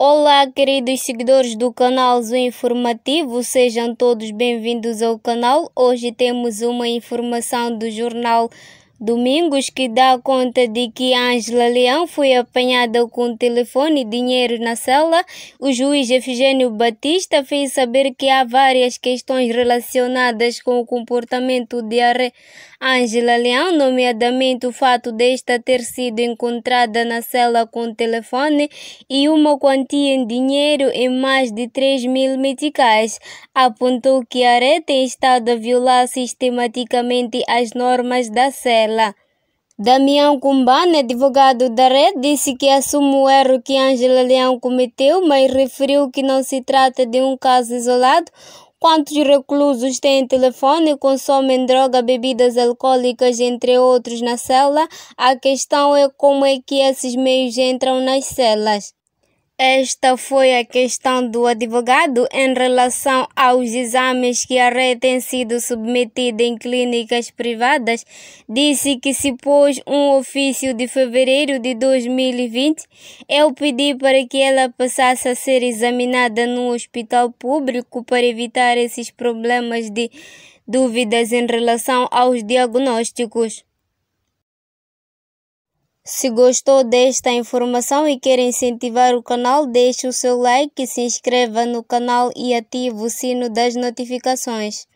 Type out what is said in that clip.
Olá, queridos seguidores do canal Zoom Informativo, sejam todos bem-vindos ao canal. Hoje temos uma informação do jornal Domingos que dá conta de que Ângela Leão foi apanhada com telefone e dinheiro na cela. O juiz Efigênio Batista fez saber que há várias questões relacionadas com o comportamento de Ângela Leão, nomeadamente o fato desta ter sido encontrada na cela com telefone e uma quantia em dinheiro em mais de 3 mil meticais. Apontou que a tem estado a violar sistematicamente as normas da cela. Damião Cumbana, advogado da rede, disse que assume o erro que Ângela Leão cometeu, mas referiu que não se trata de um caso isolado. Quantos reclusos têm telefone, consomem droga, bebidas alcoólicas, entre outros, na cela? A questão é como é que esses meios entram nas celas. Esta foi a questão do advogado em relação aos exames que a rede tem sido submetida em clínicas privadas. Disse que se pôs um ofício de fevereiro de 2020. Eu pedi para que ela passasse a ser examinada no hospital público para evitar esses problemas de dúvidas em relação aos diagnósticos. Se gostou desta informação e quer incentivar o canal, deixe o seu like, se inscreva no canal e ative o sino das notificações.